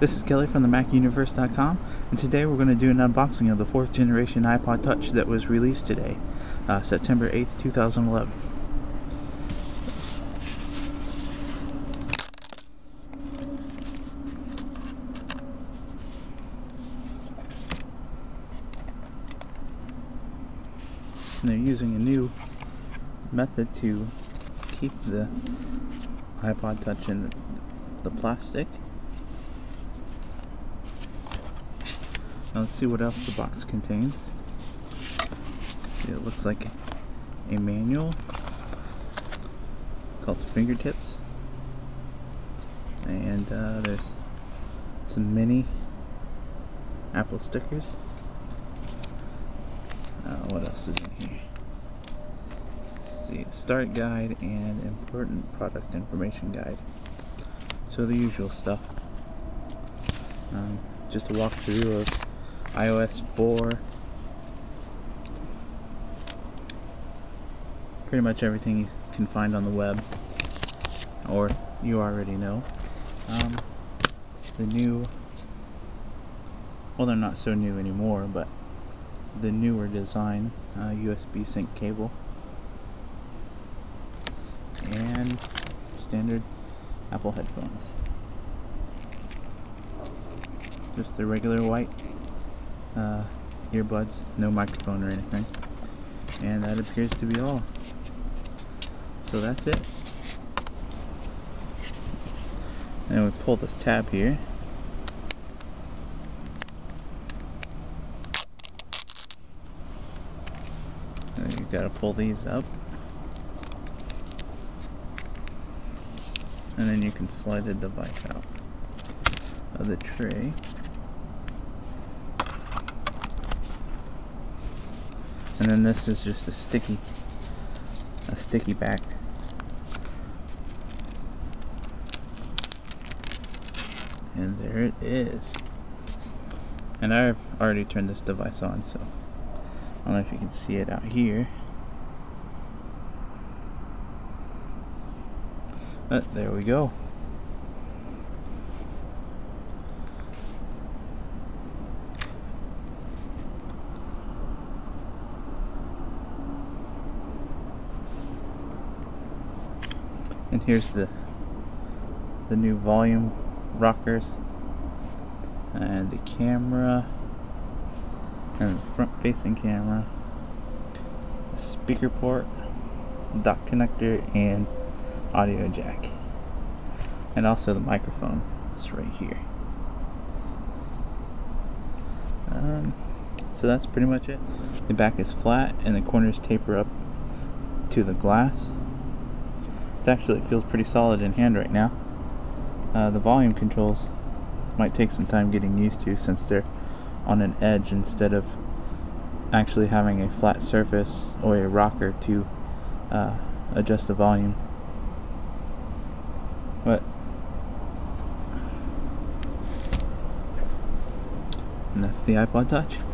This is Kelly from the MacUniverse.com, and today we're going to do an unboxing of the fourth generation iPod Touch that was released today, uh, September 8th, 2011. And they're using a new method to keep the iPod Touch in the plastic Now let's see what else the box contains. It looks like a manual called Fingertips. And uh, there's some mini Apple stickers. Uh, what else is in here? Let's see, start guide and important product information guide. So the usual stuff. Um, just a walkthrough of iOS 4. Pretty much everything you can find on the web, or you already know. Um, the new, well, they're not so new anymore, but the newer design uh, USB sync cable and standard Apple headphones. Just the regular white uh, earbuds, no microphone or anything. And that appears to be all. So that's it. And we pull this tab here. You gotta pull these up. And then you can slide the device out of the tray. And then this is just a sticky a sticky back. And there it is. And I've already turned this device on so I don't know if you can see it out here. But there we go and here's the the new volume rockers. And the camera. And the front facing camera. Speaker port. Dock connector and audio jack. And also the microphone is right here. Um, so that's pretty much it. The back is flat and the corners taper up to the glass it actually feels pretty solid in hand right now. Uh, the volume controls might take some time getting used to since they're on an edge instead of actually having a flat surface or a rocker to uh, adjust the volume. But and that's the iPod Touch.